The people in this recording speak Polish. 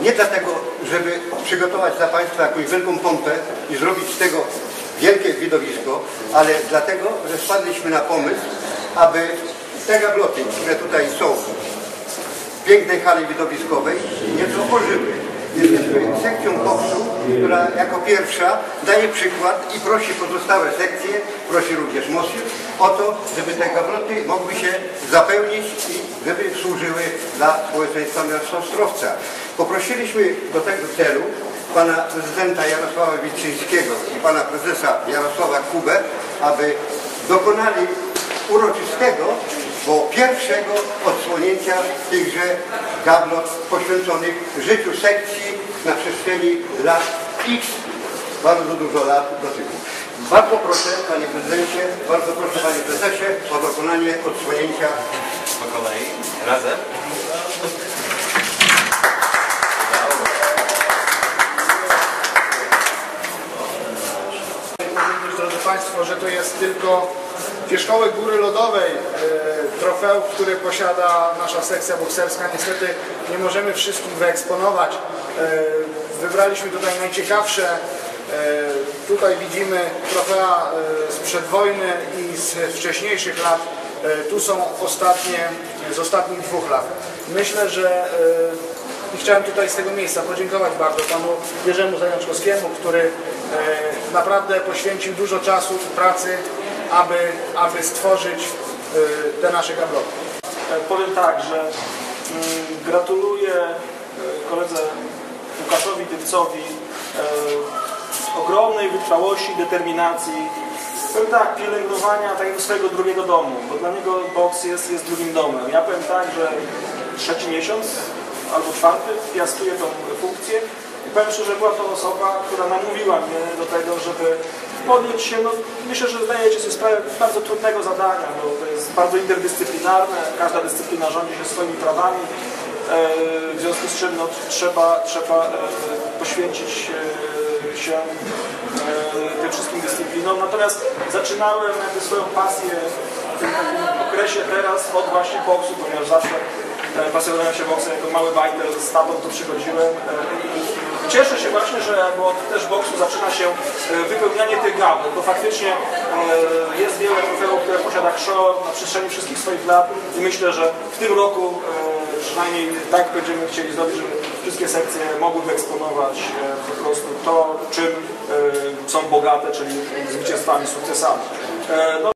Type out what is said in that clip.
Nie dlatego, żeby przygotować dla Państwa jakąś wielką pompę i zrobić z tego wielkie widowisko, ale dlatego, że wpadliśmy na pomysł, aby te gabloty, które tutaj są w pięknej hali widowiskowej, nieco ożyły. Jesteśmy sekcją boksu, która jako pierwsza daje przykład i prosi pozostałe sekcje, prosi również MOSił o to, żeby te gabloty mogły się zapełnić i żeby służyły dla społeczeństwa miasta Ostrowca. Poprosiliśmy do tego celu pana prezydenta Jarosława Wilczyńskiego i pana prezesa Jarosława Kubę, aby dokonali uroczystego, bo pierwszego odsłonięcia tychże gablot poświęconych życiu sekcji na przestrzeni lat X, bardzo dużo lat do tyłu. Bardzo proszę panie prezydencie, bardzo proszę panie prezesie o dokonanie odsłonięcia Po kolei. Razem. Drodzy Państwo, że to jest tylko wierzchołek góry lodowej e, trofeów, które posiada nasza sekcja bokserska. Niestety nie możemy wszystkich wyeksponować. E, Wybraliśmy tutaj najciekawsze. E, Tutaj widzimy trofea e, sprzed wojny i z wcześniejszych lat. Tu są ostatnie, z ostatnich dwóch lat. Myślę, że i chciałem tutaj z tego miejsca podziękować bardzo panu Jerzemu Zajączkowskiemu, który e, naprawdę poświęcił dużo czasu i pracy, aby, aby stworzyć e, te nasze gabloty. E, Powiem tak, że mm, gratuluję e, koledze Łukaszowi Dywcowi e, ogromnej wytrwałości determinacji. Powiem tak, pielęgnowania takiego swojego drugiego domu, bo dla niego boks jest, jest drugim domem. Ja powiem tak, że trzeci miesiąc albo czwarty piastuję tą funkcję. I powiem szczerze, była to osoba, która namówiła mnie do tego, żeby podjąć się, no myślę, że zdajecie sobie sprawę bardzo trudnego zadania, bo to jest bardzo interdyscyplinarne, każda dyscyplina rządzi się swoimi prawami, e, w związku z czym no, trzeba, trzeba e, poświęcić e, się tym wszystkim dyscyplinom. Natomiast zaczynałem swoją pasję w tym okresie teraz od właśnie boksu, ponieważ zawsze e, pasjonowałem się boksem jako mały bajter, z tatą tu przychodziłem i cieszę się właśnie, że bo od też boksu zaczyna się e, wypełnianie tych gabel, bo faktycznie e, jest wiele trofeów, które posiada Krzor na przestrzeni wszystkich swoich lat i myślę, że w tym roku przynajmniej tak będziemy chcieli zrobić, żeby wszystkie sekcje mogły wyeksponować po prostu to, czym są bogate, czyli zwycięstwami, sukcesami. No,